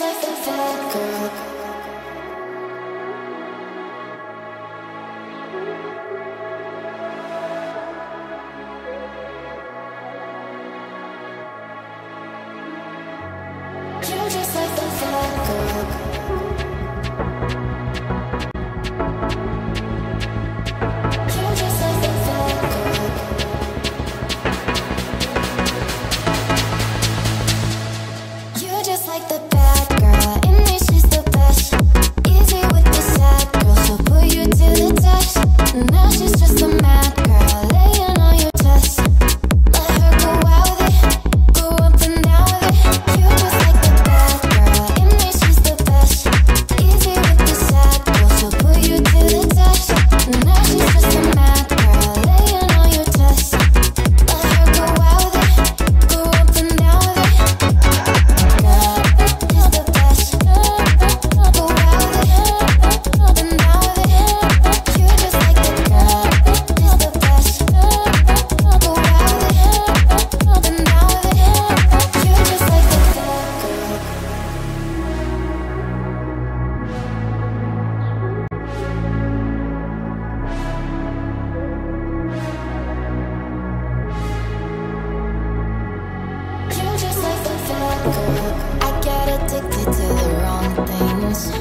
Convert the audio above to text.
like the bad girl.